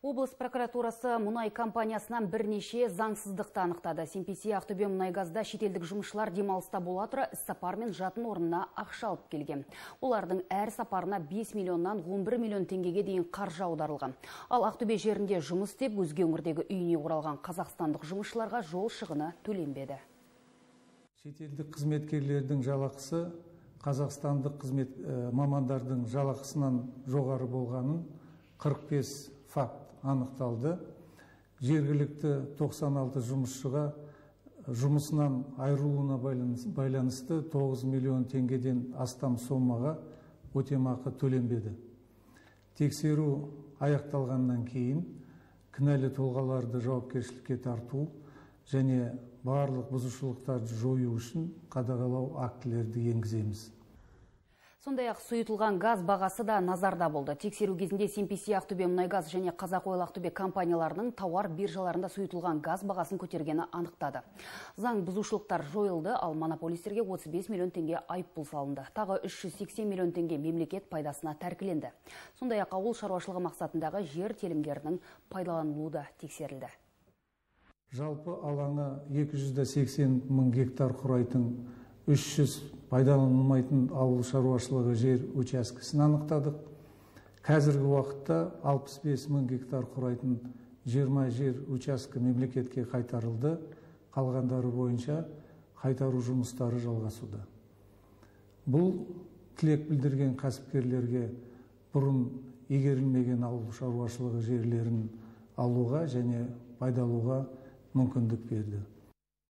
Облыс прокуратурасы мұнай компаниясынан бірнеше заңсыздықты анықтады. Сенпесе Ақтөбе мұнайгазда шетелдік жұмысшылар демалыста бола тұра іс-сапармен жатын орнына ақша алып келген. Олардың әр сапарына 5 миллионнан 11 миллион теңгеге дейін қаржы аударылған. Ал Ақтөбе жерінде жұмыс істеп өзге өңірдегі үйіне оралған қазақстандық жұмысшыларға жол шығыны төленбеді. Шетелдік қызметкерлердің жалақысы қазақстандық қызмет мамандардың жалақысынан жоғары болғанын 45 факт анықталды. Жергілікті 96 жұмысшыға жұмысынан айырылуына байланысты 9 миллион теңгеден астам сомаға өтемақы төленбеді. Тексеру аяқталғаннан кейін кінәлі тұлғаларды жауапкершілікке тарту және барлық бұзушылықтарды жою үшін қадағалау актілерді енгіземіз. Сондай ақ сұйытылған газ бағасы да назарда болды. Тексеру кезінде Симписи Ақтөбе мұнайгаз және Қазақ Ойл Ақтөбе компанияларының тауар биржаларында сұйытылған газ бағасын көтергені анықтады. Заң бұзушылықтар жойылды, ал монополистерге 35 миллион теңге айыппұл салынды. Тағы 380 миллион теңге мемлекет пайдасына тәркіленді. Сондай ақ ауыл шаруашылығы мақсатындағы жер телімдерінің пайдаланылуы да тексерілді. Жалпы алаңы 280 мың гектар құрайтын 300 пайдаланылмайтын ауыл шаруашылығы жер учаскесін анықтадық. Қазіргі уақытта 65 мың гектар құрайтын 20 жер учаскі мемлекетке қайтарылды. Қалғандары бойынша қайтару жұмыстары жалғасуда. Бұл тілек білдірген кәсіпкерлерге бұрын игерілмеген ауыл шаруашылығы жерлерін алуға және пайдалуға мүмкіндік берді.